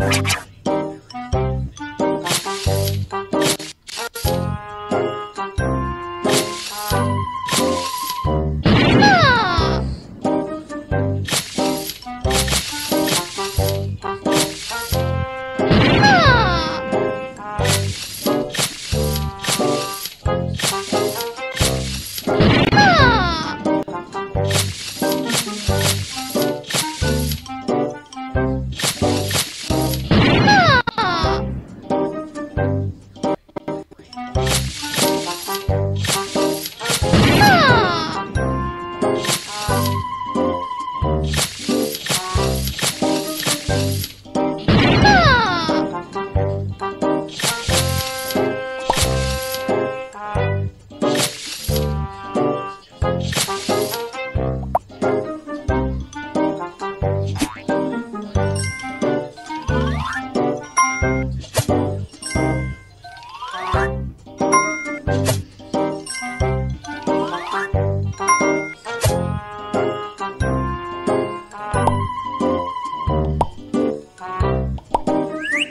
you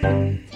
Bye.